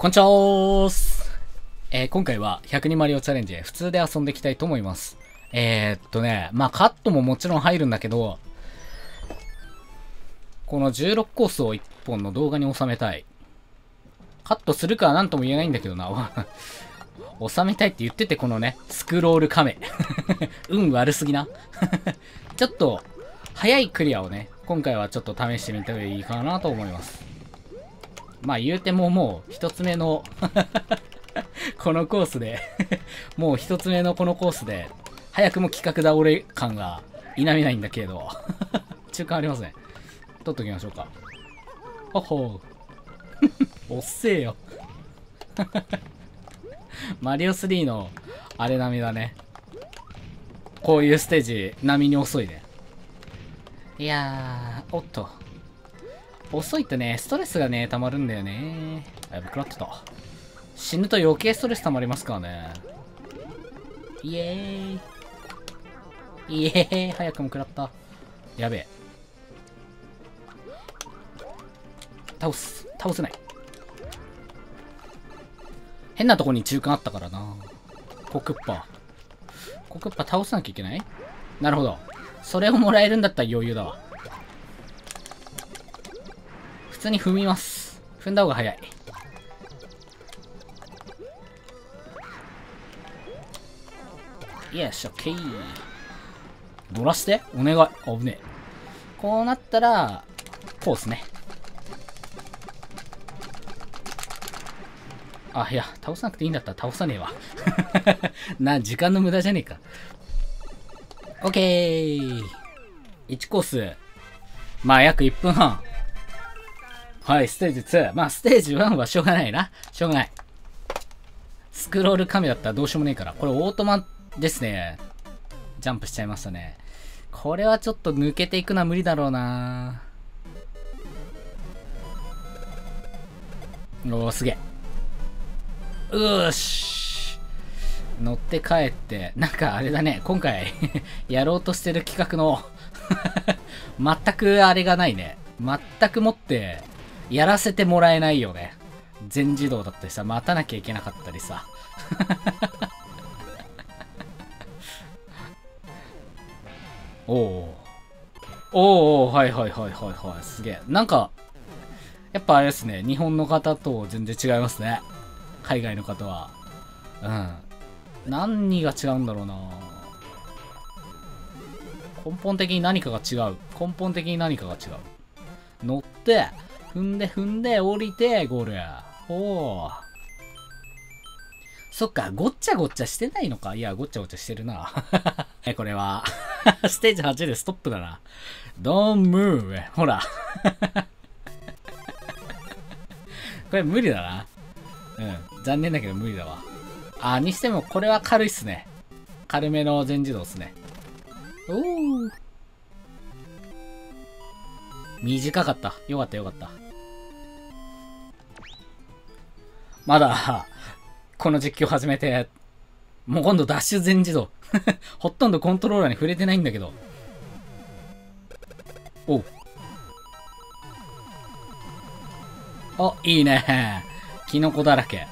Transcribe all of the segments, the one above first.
こんにちはーす。えー今回は100人マリオチャレンジ普通で遊んでいきたいと思います。えー、っとね、まあカットももちろん入るんだけど、この16コースを1本の動画に収めたい。カットするかは何とも言えないんだけどな。収めたいって言っててこのね、スクロールカメ。運悪すぎな。ちょっと、早いクリアをね、今回はちょっと試してみてもいいかなと思います。まあ言うてももう一つ目の このコースで もう一つ目のこのコースで、早くも企画倒れ感が否めないんだけど 中間ありますね。取っときましょうか。ほほう。おっせえよ。マリオ3のあれ並みだね。こういうステージ、並みに遅いね。いやー、おっと。遅いとね、ストレスがね、溜まるんだよね。あ、やばくなってた。死ぬと余計ストレス溜まりますからね。イエーイ。イエーイ、早くも食らった。やべえ。倒す。倒せない。変なとこに中間あったからな。コクッパ。コクッパ倒さなきゃいけない？なるほど。それをもらえるんだったら余裕だわ。普通に踏みます。踏んだ方が早い。よし、オッケー。ドラしてお願い。危ねえ。こうなったら、こうっすね。あ、いや、倒さなくていいんだったら倒さねえわ。な、時間の無駄じゃねえか。オッケー。1コース。まあ、約1分半。はい、ステージ2。まあ、ステージ1はしょうがないな。しょうがない。スクロールカメだったらどうしようもねえから。これオートマですね。ジャンプしちゃいましたね。これはちょっと抜けていくのは無理だろうなおー、すげえ。うーし。乗って帰って、なんかあれだね、今回 やろうとしてる企画の 全くあれがないね。全くもって、やらせてもらえないよね。全自動だったりさ、待たなきゃいけなかったりさ。おおおおはいはいはいはいはい。すげえ。なんか、やっぱあれですね、日本の方と全然違いますね。海外の方は。うん。何が違うんだろうな根本的に何かが違う。根本的に何かが違う。乗って、踏んで踏んで、降りて、ゴール。おー。そっか、ごっちゃごっちゃしてないのか。いや、ごっちゃごっちゃしてるな。え、これは。ステージ8でストップだな。Don't move. ほら。これ無理だな。うん。残念だけど無理だわ。あ、にしてもこれは軽いっすね。軽めの全自動っすね。おー。短かった。よかったよかった。まだ、この実況始めて、もう今度ダッシュ全自動。ほとんどコントローラーに触れてないんだけど。おう。お、いいね。キノコだらけ。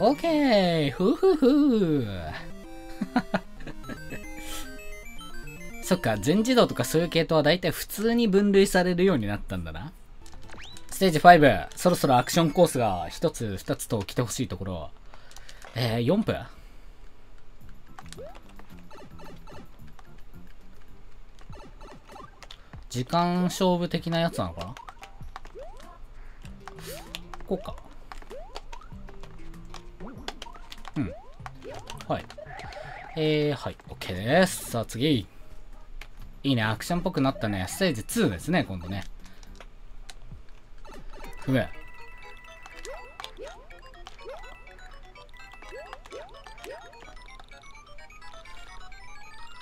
オッケーふうふうふう。そっか、全自動とかそういう系統は大体普通に分類されるようになったんだな。ステージ5、そろそろアクションコースが1つ、2つと来てほしいところ。えー、4分時間勝負的なやつなのかな？こうか。うん。はい。えー、はい。OK です。さあ次。いいね。アクションっぽくなったね。ステージ2ですね、今度ね。踏め。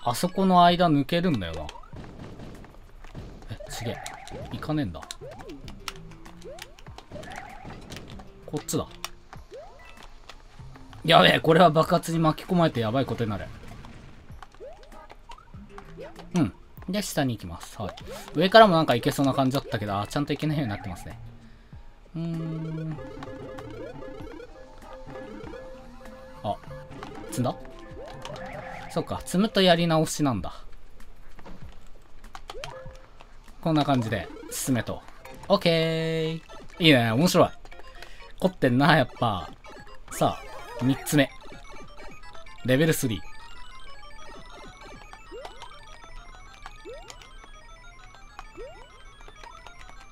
あそこの間抜けるんだよな。え、ちげえ。行かねえんだ。こっちだ。やべえ、これは爆発に巻き込まれてやばいことになる。うん。で、下に行きます。はい。上からもなんか行けそうな感じだったけど、あ、ちゃんと行けないようになってますね。うーん。あ、積んだ？そっか、積むとやり直しなんだ。こんな感じで進めと。オッケー。いいね、面白い。凝ってんな、やっぱ。さあ、三つ目。レベル3。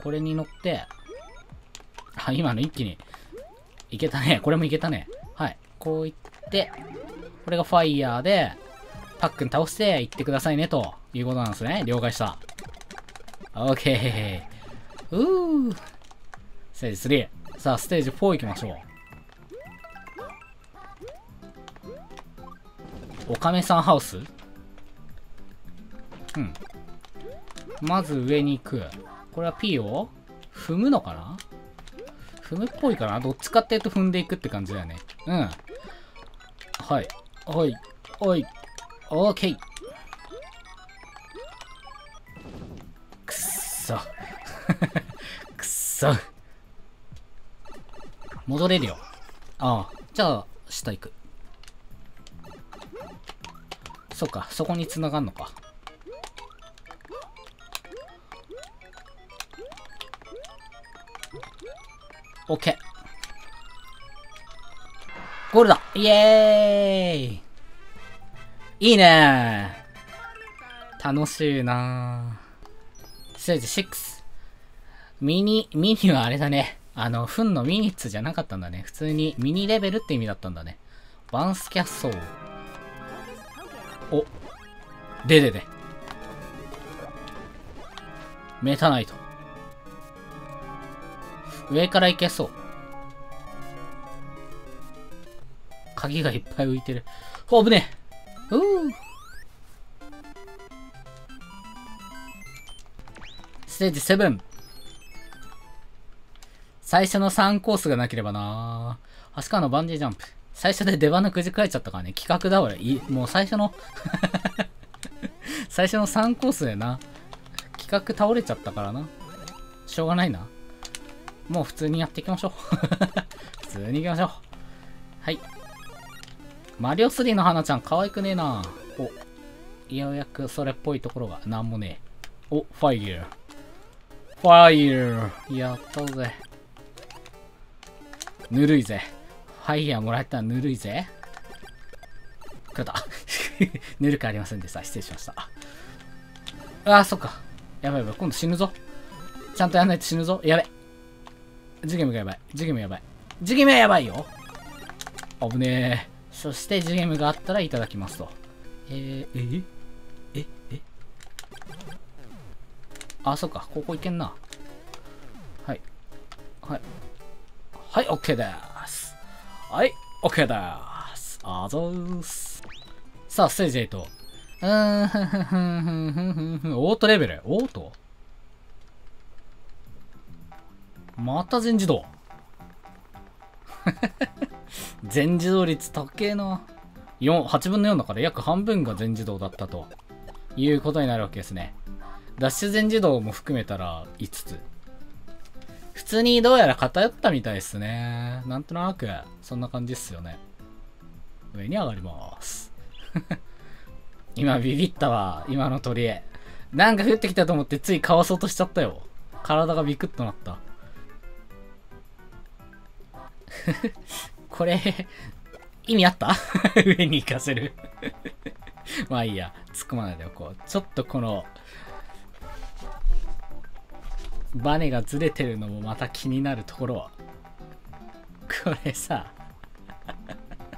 これに乗って、あ、今の一気に、いけたね。これもいけたね。はい。こういって、これがファイヤーで、パックン倒して行ってくださいね、ということなんですね。了解した。オッケー。うー。ステージ3。さあ、ステージ4行きましょう。おかめさんハウス？うん。まず上に行く。これは P を踏むのかな？踏むっぽいかな？どっちかっていうと踏んでいくって感じだよね。うん。はい。おい。おい。オーケー。くっそ。くっそ。戻れるよ。ああ。じゃあ、下行く。そっか、そこに繋がんのか。オッケー。ゴールだイエーイいいね楽しいなステージ6。ミニ、ミニはあれだね。あの、フンのミニッツじゃなかったんだね。普通にミニレベルって意味だったんだね。バンスキャッソー。お。ででで。メタナイト。上から行けそう。鍵がいっぱい浮いてる。おぶねえ。うー。ステージ7。最初の3コースがなければな足川のバンジージャンプ。最初で出花くじかえちゃったからね。企画だ俺。もう最初の 最初の3コースでな。企画倒れちゃったからな。しょうがないな。もう普通にやっていきましょう。普通に行きましょう。はい。マリオ3の花ちゃん可愛くねえなお。ようやくそれっぽいところがなんもねえ。お、ファイヤー。ファイヤー。やったぜ。ぬるいぜ。ファイヤーもらえたらぬるいぜ。くれた。ぬるくありませんでした。失礼しました。あー、そっか。やばいやばい。今度死ぬぞ。ちゃんとやんないと死ぬぞ。やべ。ジゲムがやばい。ジゲムやばい。ジゲムはやばいよ。危ねえ。そしてジゲムがあったらいただきますと。えー、え？え？え？あ、そっか。ここ行けんな。はい。はい。はい、OK です。はい、OK です。あざーす。さあ、ステージ8。うー、んふんふんふんふんふんふん。オートレベルオート？また全自動。全自動率高えな。4、8分の4だから約半分が全自動だったということになるわけですね。ダッシュ全自動も含めたら5つ。普通にどうやら偏ったみたいですね。なんとなく、そんな感じっすよね。上に上がります。今ビビったわ、今の鳥。なんか降ってきたと思ってついかわそうとしちゃったよ。体がビクッとなった。これ、意味あった？上に行かせる まあいいや、突っ込まないでおこう。ちょっとこの、バネがずれてるのもまた気になるところ。これさ、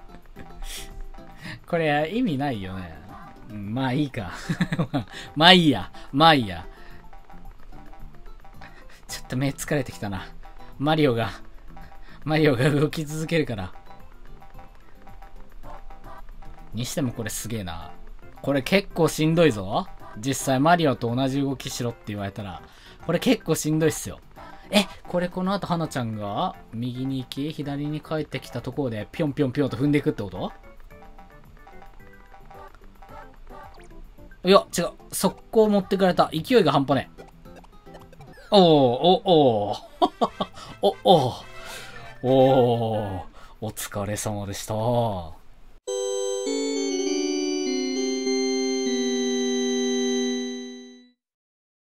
これ意味ないよね。まあいいか。まあいいや。まあいいや。ちょっと目疲れてきたな。マリオが、マリオが動き続けるから。にしてもこれすげえな。これ結構しんどいぞ。実際マリオと同じ動きしろって言われたら、これ結構しんどいっすよ。え、これこの後花ちゃんが右に行き、左に帰ってきたところでぴょんぴょんぴょんと踏んでいくってこと？いや、違う。速攻持ってかれた。勢いが半端ねえ。おー、お、おー、お、おー、おー、お疲れ様でした。